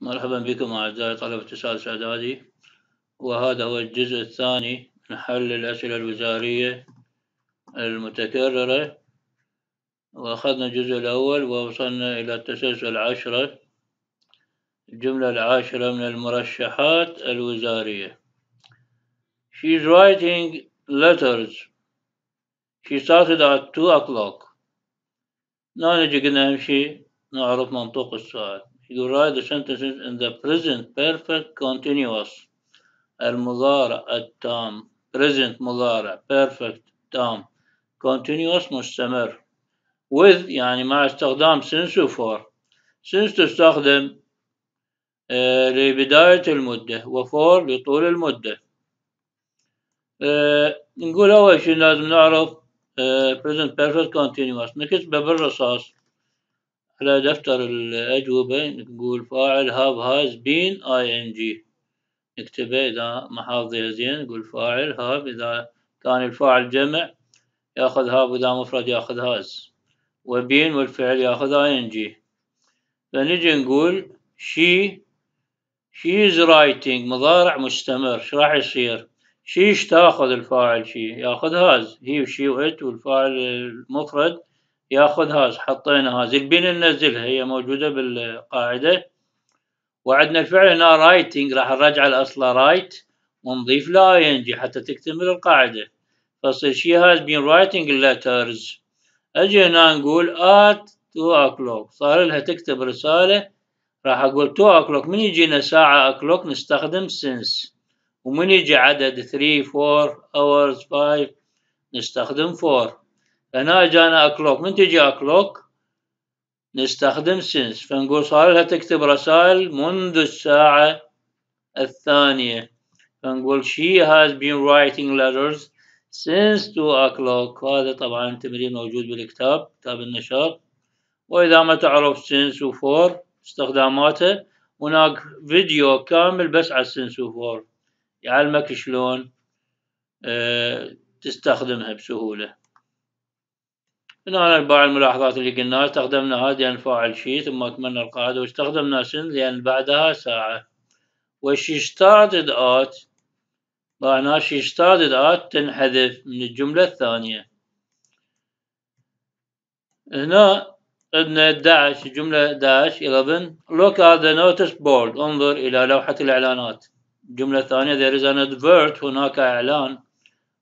مرحبا بكم أعزائي طلبة السادس إعدادي وهذا هو الجزء الثاني من حل الأسئلة الوزارية المتكررة. وأخذنا الجزء الأول ووصلنا إلى التسلسل العشرة. الجملة العاشرة من المرشحات الوزارية. She is writing letters. She started at 2 o'clock. هنا نجي قلنا أهم نعرف منطوق السؤال يقول write the sentences in the present perfect continuous المضارع التام present مضارع perfect تام continuous مستمر with يعني مع استخدام since و for since تستخدم آه لبداية المدة و for لطول المدة آه نقول أول شيء لازم نعرف آه present perfect continuous نكتبه بالرصاص على دفتر الأجوبة نقول فاعل have has been ing. نكتبه إذا محافظه زين نقول فاعل have. إذا كان الفاعل جمع ياخذ have إذا مفرد ياخذ has. وبين والفعل ياخذ ing. فنجي نقول she she is writing. مضارع مستمر. شو راح يصير؟ إيش تاخذ الفاعل she ياخذ has. he و she و it والفاعل المفرد ياخذ has حطينا has ال been ننزلها هي موجودة بالقاعدة. وعندنا الفعل هنا writing راح نرجع الأصل write ونضيف له ing حتى تكتمل القاعدة. فصير she has been writing letters. أجي هنا نقول at 2 o'clock. صار لها تكتب رسالة. راح أقول 2 o'clock. من يجينا ساعة o'clock نستخدم since. ومن يجي عدد 3 4 hours 5 نستخدم 4 هنا جانا أكلوك من تجي أكلوك نستخدم since فنقول صار لها تكتب رسائل منذ الساعة الثانية فنقول she has been writing letters since 2 o'clock. هذا طبعا تمرين موجود بالكتاب كتاب النشاط وإذا ما تعرف since و for استخداماته هناك فيديو كامل بس على since و for يعلمك شلون تستخدمها بسهولة هنا بعض الملاحظات اللي قلناها استخدمنا هذه لأن فاعل شي ثم أكملنا القاعدة واستخدمنا سن لأن بعدها ساعة. وشي started at معناها she started at تنحذف من الجملة الثانية. هنا عندنا داش جملة داش 11 look at the notice board. انظر إلى لوحة الإعلانات. الجملة الثانية there is an advert. هناك إعلان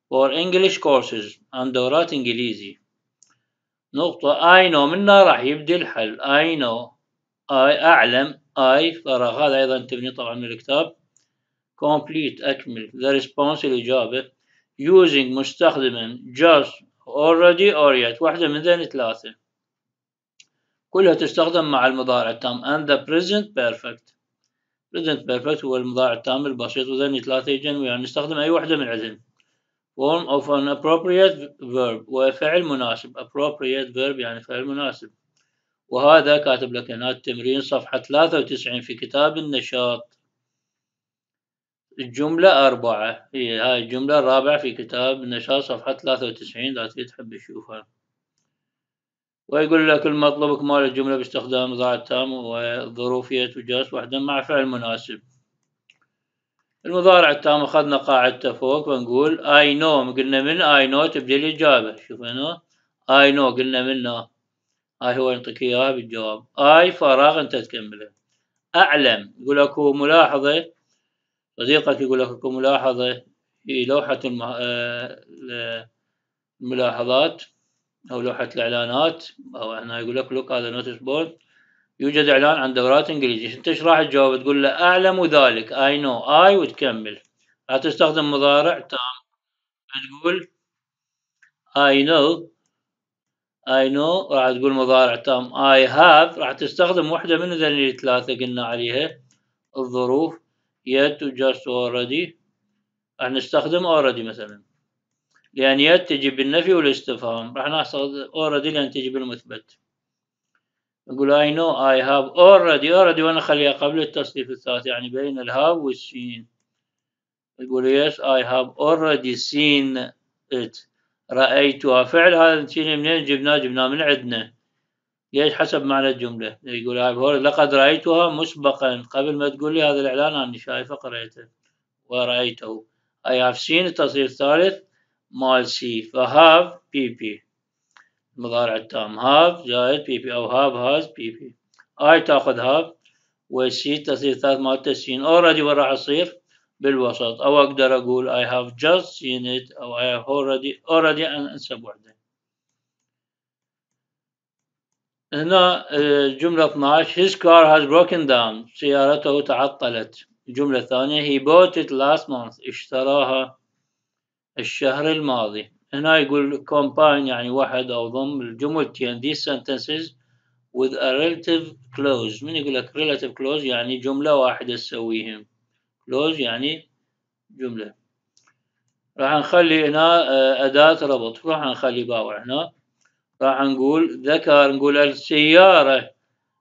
for English courses. عن دورات إنجليزي. نقطة. I know منها راح يبدي الحل. I know. I أعلم. I فراغ هذا أيضا تبني طبعا من الكتاب. Complete أكمل. The response الإجابة using مستخدما. Just already or yet. واحدة من ذين ثلاثة. كلها تستخدم مع المضارع التام. And the present perfect. Present perfect هو المضارع التام البسيط وذين ثلاثة يجن يعني نستخدم أي واحدة من عندهم form of an appropriate verb. وفعل مناسب. appropriate verb يعني فعل مناسب. وهذا كاتب لك هنا التمرين صفحة 93 في كتاب النشاط. الجملة أربعة. هي هاي الجملة الرابعة في كتاب النشاط صفحة 93 إذا تحب تشوفها ويقول لك المطلوب إكمال الجملة باستخدام ضاع التام وظروفية وجاس واحدة مع فعل مناسب. المضارع التام أخذنا قاعدته فوق ونقول I know. قلنا من I know تبدي الإجابة. شوف هنا. I know قلنا منه. هاي هو يعطيك إياها بالجواب. I فراغ أنت تكمله. أعلم. يقول أكو ملاحظة. صديقك يقول لك أكو ملاحظة. في لوحة آه، الملاحظات أو لوحة الإعلانات. أو هنا يقول لك look هذا notice board. يوجد إعلان عن دورات إنجليزي أنت إيش راح تجاوب؟ تقول له أعلم ذلك. I know. I وتكمل راح تستخدم مضارع تام. تقول I know. I know. راح تقول مضارع تام. I have. راح تستخدم واحدة من ذني الثلاثة قلنا عليها. الظروف. yet و just already. راح نستخدم already مثلا. لأن yet تجي بالنفي والاستفهام. راح نستخدم already لأن تجي بالمثبت. نقول I know I have already already وأنا أخليها قبل التصريف الثالث. يعني بين الهاف والسين نقول yes I have already seen it. رأيتها. فعل هذا نشيله منين؟ جبناه جبناه من عندنا. ليش؟ حسب معنى الجملة. يقول هاي لقد رأيتها مسبقا. قبل ما تقول لي هذا الإعلان أنا شايفه قرأته ورأيته. I have seen التصريف الثالث مال see ف have pp. المضارع التام. have زائد pp أو have has pp I تأخذ have و see التصريف الثالث مالته seen already وين راح يصير بالوسط أو أقدر أقول I have just seen it أو I have already already أنسب وحدة. هنا الجملة آه، 12 his car has broken down. سيارته تعطلت. الجملة الثانية he bought it last month. اشتراها الشهر الماضي. هنا يقول combine يعني واحد أو ضم الجملتين these sentences with a relative clause. من يقول لك relative clause يعني جملة واحدة تسويهم. Clause يعني جملة. راح نخلي هنا آه، أداة ربط. راح نخلي باوع هنا. راح نقول ذكر نقول السيارة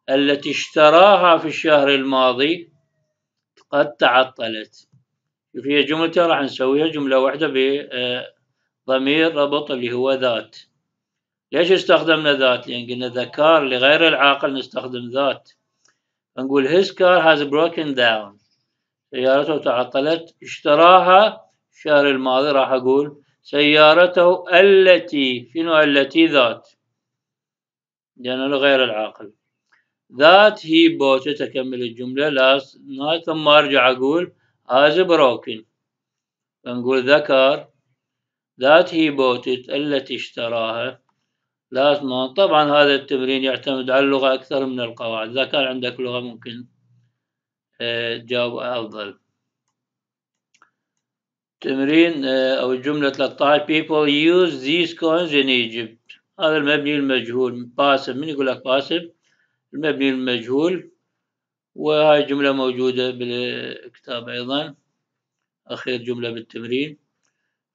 التي اشتراها في الشهر الماضي قد تعطلت. هي جملتين راح نسويها. جملة واحدة بضمير ربط اللي هو ذات. ليش استخدمنا ذات؟ لأن قلنا ذكر لغير العاقل نستخدم ذات. نقول his car has broken down. سيارته تعطلت. اشتراها. الشهر الماضي راح أقول سيارته التي شنو التي ذات؟ لأنه لغير العاقل. that he bought تكمل الجملة. last ثم أرجع أقول has broken. فنقول the car. that he bought التي اشتراها. last month. طبعا هذا التمرين يعتمد على اللغة أكثر من القواعد. إذا كان عندك لغة ممكن آه، تجاوب أفضل. تمرين آه، أو الجملة 13 people use these coins in Egypt. هذا المبني المجهول. passive من يقول لك passive المبني المجهول. وهاي الجملة موجودة بالكتاب أيضا. أخير جملة بالتمرين.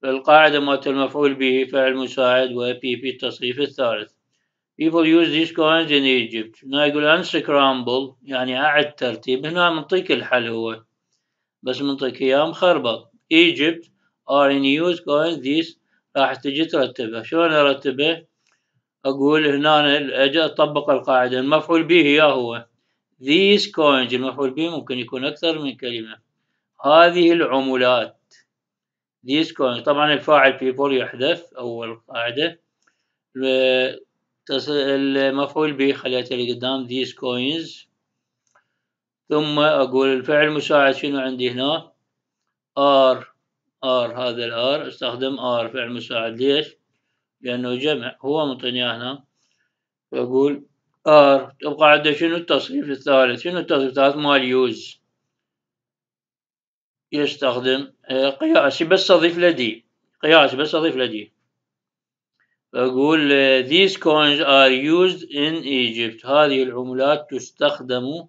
القاعدة مالت المفعول به فعل مساعد و بي في التصريف الثالث. People use these coins in Egypt. هنا يقول unscramble يعني أعد ترتيب. هنا منطيك الحل هو. بس منطيك إياه مخربط Egypt are in use coins these راح تجي ترتبها شلون أرتبه؟ أقول هنا أجي أطبق القاعدة. المفعول به يا هو. These coins المفعول به ممكن يكون أكثر من كلمة. هذه العملات. Coins طبعا الفاعل people يحذف أول قاعدة. المفعول به خليته اللي قدام these coins. ثم أقول الفعل المساعد شنو عندي هنا؟ Are are هذا الار أستخدم are فعل مساعد. ليش؟ لأنه جمع. هو مطني هنا. فأقول are تبقى عنده شنو التصريف الثالث؟ شنو التصريف الثالث؟ مال use يستخدم آه، قياسي بس أضيف له d قياسي بس أضيف له d. أقول these coins are used in Egypt. هذه العملات تستخدم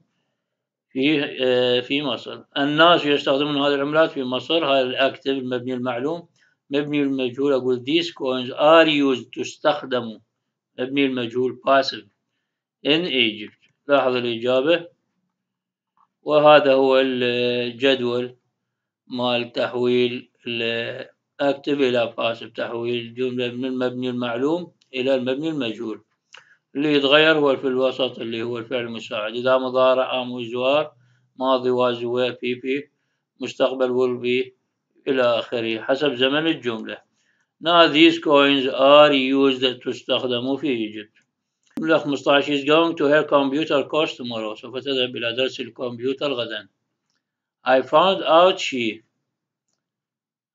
في آه، في مصر. الناس يستخدمون هذه العملات في مصر. هذا ال active المبني المعلوم مبني المجهول. أقول these coins are used تستخدم مبني المجهول passive in Egypt. لاحظ الإجابة. وهذا هو الجدول. مال تحويل active إلى passive تحويل جملة من المبني المعلوم إلى المبني المجهول. اللي يتغير هو في الوسط اللي هو الفعل المساعد. إذا مضارع أم وزوار ماضي وازوه بي بي مستقبل will be إلى آخره حسب زمن الجملة. Now these coins are used تستخدم في إيجيبت جملة 15 is going to her computer course tomorrow. سوف تذهب إلى درس الكمبيوتر غدا. I found out she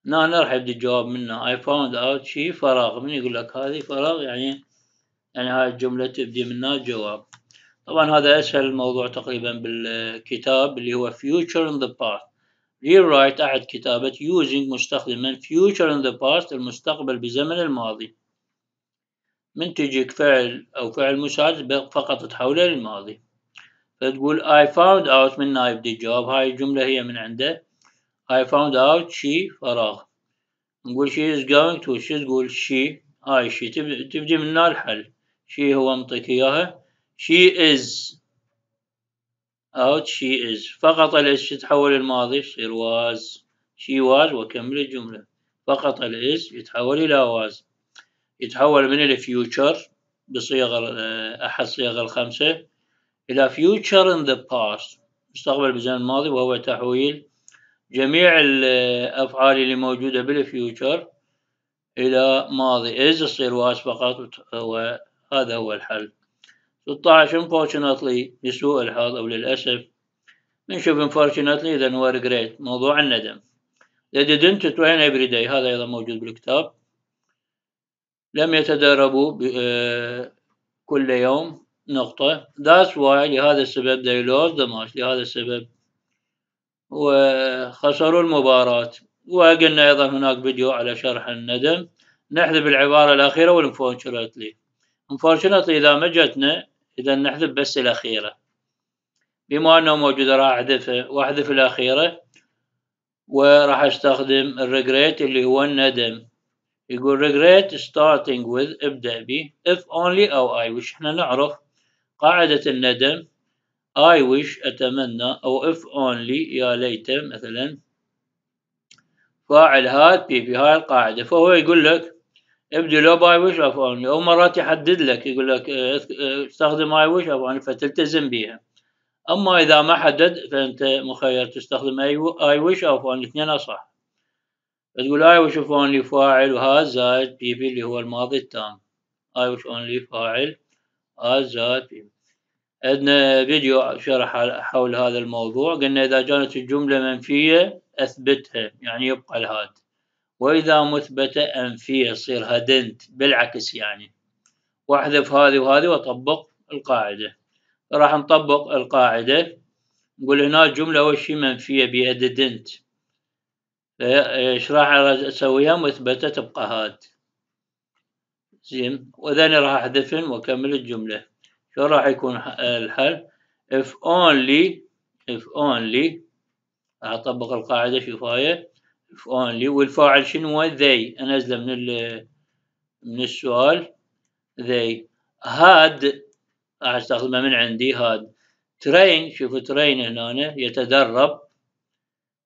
هنا نرحب بالجواب منه I found out she فراغ. من يقول لك هذه فراغ؟ يعني يعني هاي الجملة تبدي منها الجواب طبعا هذا أسهل الموضوع تقريبا بالكتاب اللي هو future in the past. Rewrite أعد كتابة using مستخدما future in the past المستقبل بزمن الماضي. من تجيك فعل أو فعل مساعد فقط تحوله للماضي. فتقول I found out من نايب دي جواب. هاي الجملة هي من عنده. I found out she فراغ. نقول she is going to. she تقول she? هاي she تبدي من الحل. She هو مطيك إياها. She is out. She is. فقط ال is يتحول الماضي يصير was. She was. وكمل الجملة. فقط ال is يتحول إلى was. يتحول من ال future بصيغ آه، أحد صيغ الخمسة إلى future in the past. مستقبل بالزمن الماضي وهو تحويل جميع الأفعال اللي موجودة بال future إلى ماضي. إز تصير واس فقط وهذا هو الحل. 16 unfortunately لسوء الحظ أو للأسف نشوف unfortunately إذا هو regret موضوع الندم. They didn't train every day. هذا أيضا موجود بالكتاب. لم يتدربوا آه، كل يوم. نقطة. That's why لهذا السبب they lost the match. لهذا السبب. وخسروا المباراة. وقلنا أيضا هناك فيديو على شرح الندم. نحذف العبارة الأخيرة والunfortunately. Unfortunately إذا ما جتنا إذا نحذف بس الأخيرة. بما أنه موجودة راح أحذفها وأحذف الأخيرة. وراح أستخدم الريجريت اللي هو الندم. يقول regret starting with إبدأ ب if only أو I wish. إحنا نعرف قاعدة الندم I wish أتمنى أو if only يا ليت مثلا. فاعل had pp هاي القاعدة. فهو يقول لك ابدي لو ب I wish if only. أو مرات يحدد لك يقول لك استخدم I wish if only فتلتزم بها أما إذا ما حدد فأنت مخير تستخدم I wish if only. اثنين أصح. تقول I wish if only فاعل و had زائد pp اللي هو الماضي التام. I wish only فاعل. بي عندنا فيديو شرح حول هذا الموضوع. قلنا إذا كانت الجملة منفية أثبتها يعني يبقى ال had. وإذا مثبتة أنفية يصير هدنت بالعكس يعني. واحذف هذه وهذه وأطبق القاعدة. راح نطبق القاعدة. نقول هنا جملة أول شي منفية بها didn't إيش راح أسويها؟ مثبتة تبقى هاد. زين. وذاني راح احذفن وأكمل الجملة. شو راح يكون الحل if only if only. راح أطبق القاعدة شوف هاي. if only. والفاعل شنو هو؟ they. انزله من من السؤال. they. had. راح استخدمه من عندي. had. train. شوفوا train هنا. يتدرب.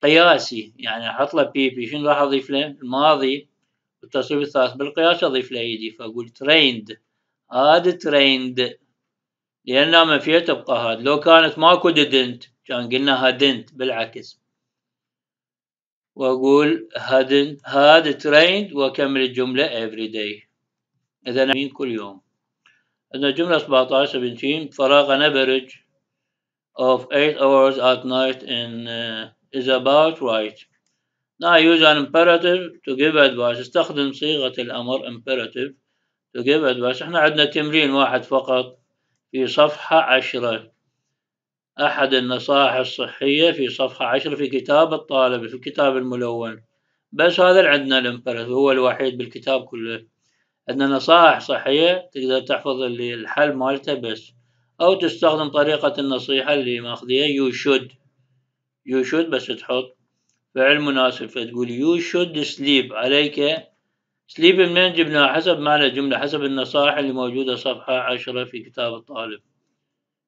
قياسي. يعني أحط له بي بي شنو راح أضيف له؟ الماضي. والتصريف الثالث بالقياس أضيف له ايدي فأقول trained هاد trained. لأن ما فيها تبقى هاد لو كانت ماكو didn't كان قلنا hadn't بالعكس. وأقول hadn't had trained وأكمل الجملة every day. اذا مين كل يوم. عندنا جملة 17 17 فراغ نبرج of 8 hours at night in uh, is about right. Now use an imperative to give advice. استخدم صيغة الأمر imperative to give advice. إحنا عندنا تمرين واحد فقط في صفحة عشرة. أحد النصائح الصحية في صفحة عشرة في كتاب الطالب في الكتاب الملون. بس هذا اللي عندنا الامبراتيف هو الوحيد بالكتاب كله. عندنا نصائح صحية تقدر تحفظ اللي الحل مالته بس. أو تستخدم طريقة النصيحة اللي ماخذيها you should. You should بس تحط. فعل مناسب. فتقول you should sleep. عليك sleep منين جبناها حسب معنى الجملة حسب النصائح اللي موجودة صفحة عشرة في كتاب الطالب.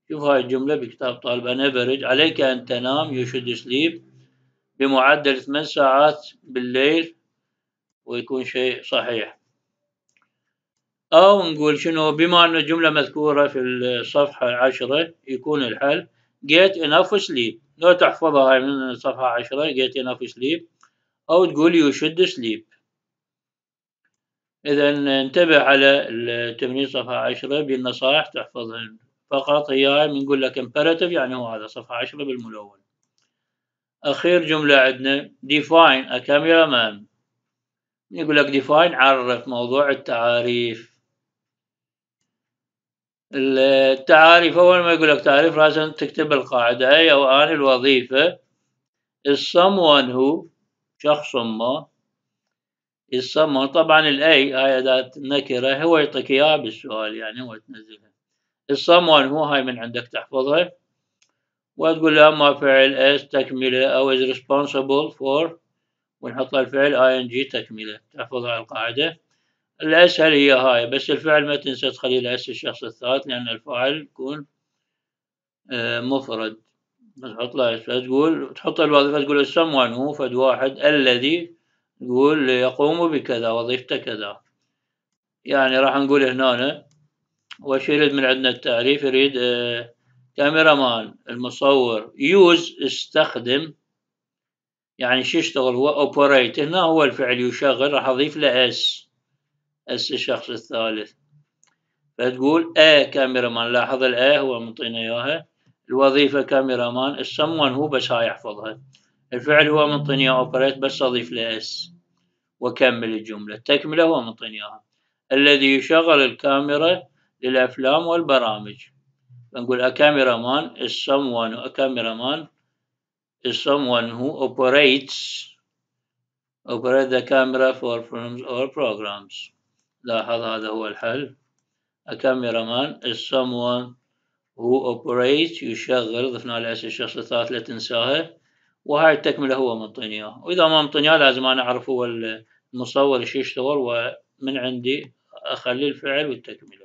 شوف هاي الجملة بكتاب طالب. أنا برج عليك أن تنام. You should sleep بمعدل ثمان ساعات بالليل ويكون شيء صحيح. أو نقول شنو؟ بما أن الجملة مذكورة في الصفحة عشرة يكون الحل get enough sleep. لو تحفظها من صفحة عشرة get enough sleep أو تقول you should sleep. إذا انتبه على التمرين صفحة عشرة بالنصائح تحفظهن فقط هي بنقول لك imperative يعني هو هذا صفحة عشرة بالملون. أخير جملة عندنا define أكمل أمام يقول لك define عرف موضوع التعاريف التعاريف أول ما يقول لك تعريف لازم تكتب القاعدة أي أو أنا الوظيفة. Is someone who شخص ما is someone طبعا الأي هاي أداة نكرة هو يعطيك إياها بالسؤال يعني هو تنزلها. Is someone who هاي من عندك تحفظها. وتقول له أما فعل s تكملة أو is responsible for ونحط الفعل ing تكملة تحفظها القاعدة. الأسهل هي هاي بس الفعل ما تنسى تخلي الأس الشخص الثالث لأن الفاعل يكون آه، مفرد. تحط له تقول تحط الوظيفة تقول someone هو فد واحد الذي تقول يقوم بكذا وظيفته كذا. يعني راح نقول هنا وش يريد من عندنا التعريف؟ يريد cameraman المصور use استخدم. يعني شو يشتغل؟ هو operate هنا هو الفعل يشغل راح أضيف له s الشخص الثالث. فتقول a cameraman لاحظ ال a هو منطينا إياها. الوظيفة cameraman ال someone هو بس هاي احفظها الفعل هو منطيني operate بس أضيف له s وكمل الجملة. التكملة هو منطيني إياها. الذي يشغل الكاميرا للأفلام والبرامج. بنقول a cameraman is someone a cameraman is someone who operates operate the camera for films or programs. لاحظ هذا هو الحل. A cameraman is someone who operates يشغل ضفنا له الشخص الثالث لا تنساها وهاي التكملة هو منطيني اياها وإذا ما منطيني لازم أنا أعرف هو المصور إيش يشتغل. ومن عندي أخلي الفعل والتكملة.